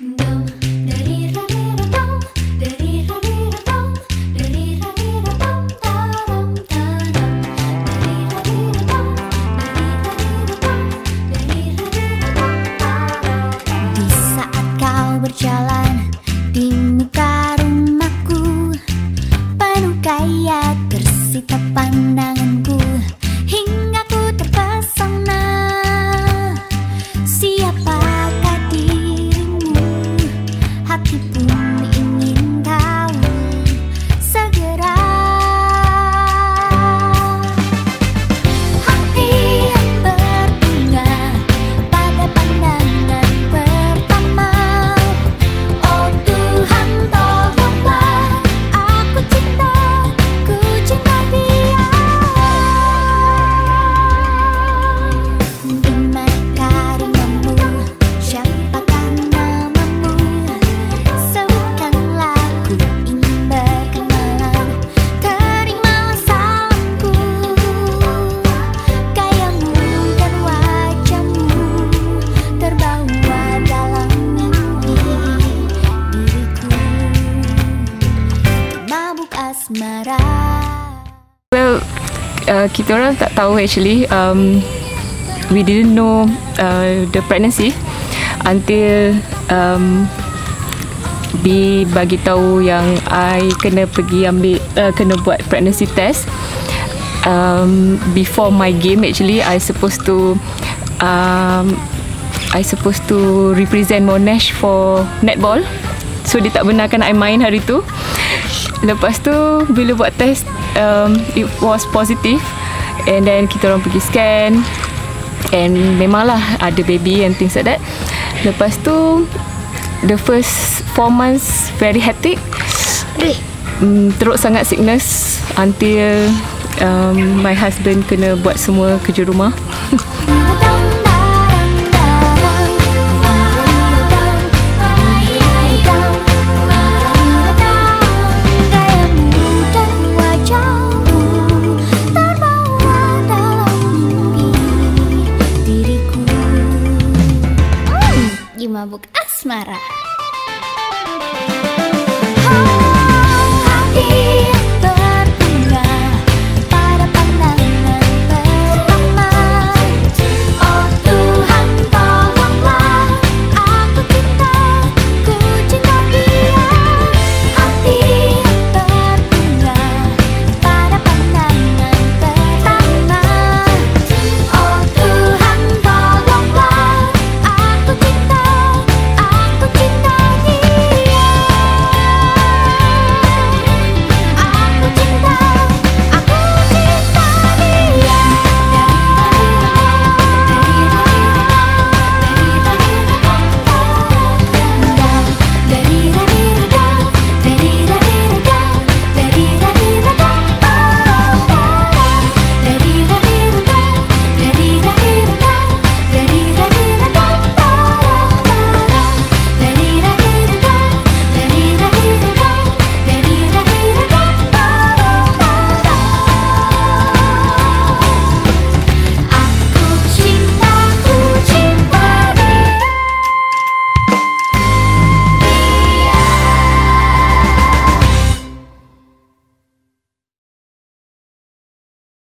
mm Well, uh, kita orang tak tahu actually. Um, we didn't know uh, the pregnancy until um, B bagi tahu yang I kena pergi ambil uh, kena buat pregnancy test. Um, before my game actually I supposed to um, I supposed to represent Monash for netball. So dia tak benarkan I main hari tu. Lepas tu bila buat test um, it was positive and then kita orang pergi scan and memanglah ada baby and things like that. Lepas tu the first four months very hectic. Um, teruk sangat sickness until um, my husband kena buat semua kerja rumah. asmara.